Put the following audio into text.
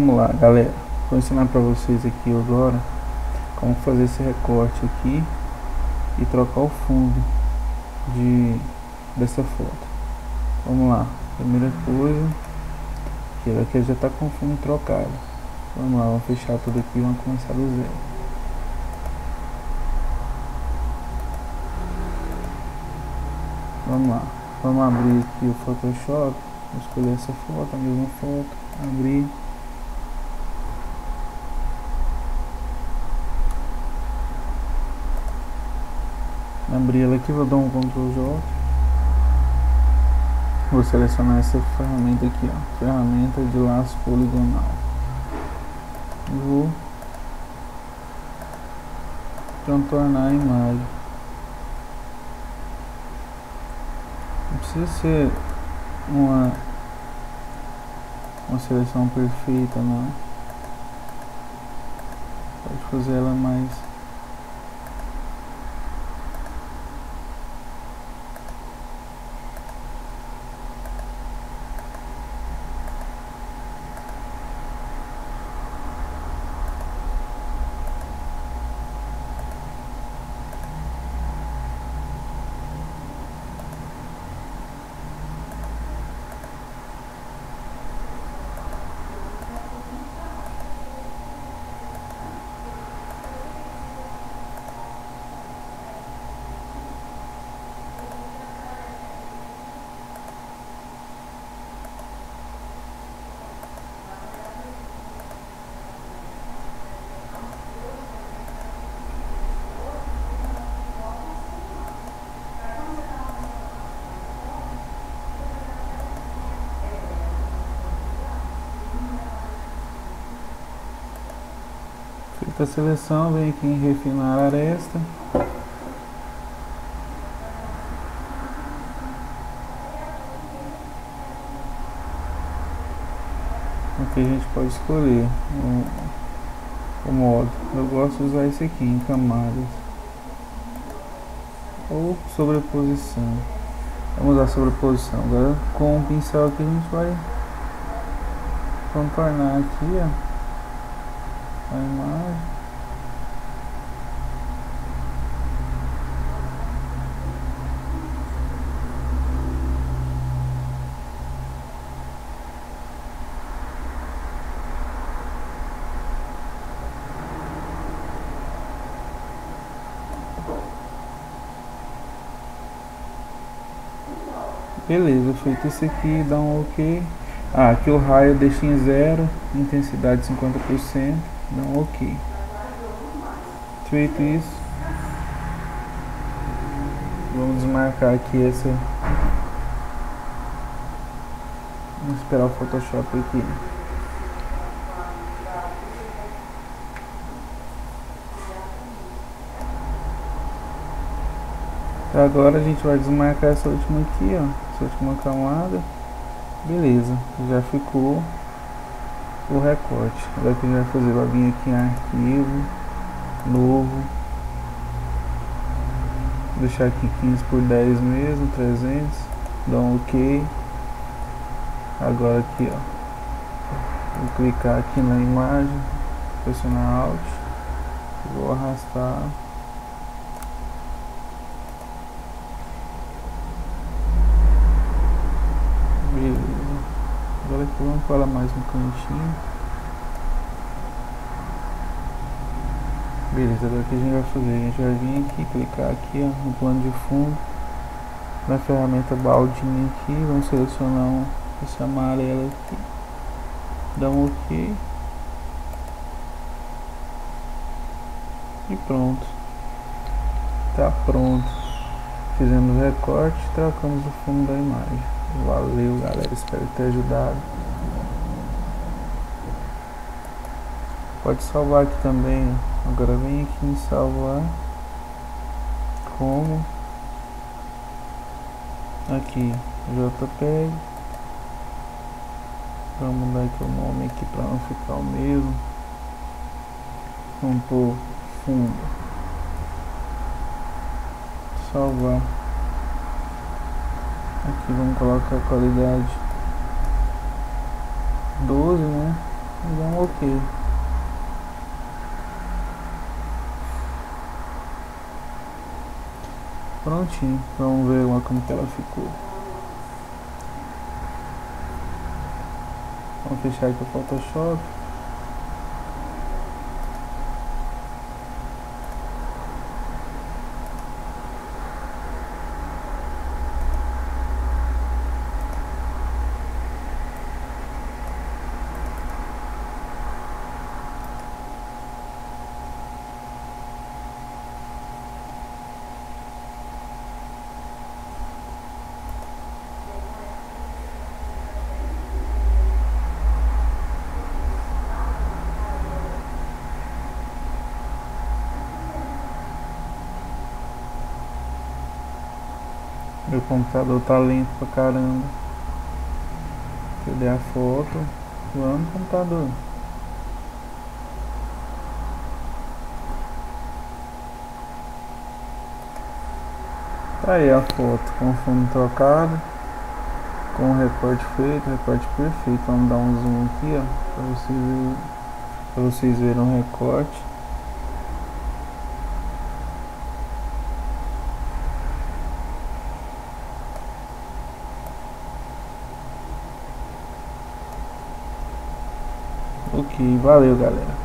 Vamos lá galera, vou ensinar para vocês aqui agora como fazer esse recorte aqui e trocar o fundo de, dessa foto. Vamos lá, primeira coisa, que ela aqui já está com o fundo trocado. Vamos lá, vamos fechar tudo aqui e vamos começar do zero. Vamos lá, vamos abrir aqui o Photoshop, vou escolher essa foto, a mesma foto, abrir. Abrir ela aqui, vou dar um Ctrl J. Vou selecionar essa ferramenta aqui, ó, ferramenta de laço poligonal. Vou contornar a imagem. Não precisa ser uma uma seleção perfeita não. Pode fazer ela mais Feita a seleção, vem aqui em refinar aresta. Aqui a gente pode escolher o, o modo. Eu gosto de usar esse aqui em camadas. Ou sobreposição. Vamos usar sobreposição. Agora com o pincel aqui a gente vai contornar aqui, ó a imagem. Beleza, feito isso aqui, dá um ok. Ah, aqui o raio deixa em zero, intensidade 50% não ok. Feito isso vamos desmarcar aqui essa vamos esperar o Photoshop aqui. Agora a gente vai desmarcar essa última aqui ó. Essa última camada. Beleza já ficou o recorte. Agora que a gente vai fazer, vai vir aqui em arquivo, novo, deixar aqui 15 por 10 mesmo, 300, dá um ok. Agora aqui ó, vou clicar aqui na imagem, pressionar Alt, vou arrastar. Beleza. Agora vamos colar mais um cantinho. Beleza, agora o que a gente vai fazer? A gente vai vir aqui, clicar aqui ó, no plano de fundo. Na ferramenta baldinha aqui, vamos selecionar um, esse amarelo aqui. Dá um OK. E pronto. Tá pronto. Fizemos recorte, trocamos o fundo da imagem. Valeu, galera. Espero ter ajudado. Pode salvar aqui também. Agora vem aqui em salvar. Como. Aqui, JPEG. Vamos mudar aqui o nome aqui para não ficar o mesmo. Pôr fundo. Salvar. Aqui vamos colocar a qualidade 12, né? e dá um ok. Prontinho, vamos ver como que ela ficou. Vamos fechar aqui o Photoshop. Meu computador tá lento pra caramba. Cadê a foto? Vamos computador. Tá aí a foto com fundo trocado. Com o recorte feito, recorte perfeito. Vamos dar um zoom aqui, ó. Pra vocês pra vocês verem o recorte. Ok, valeu galera.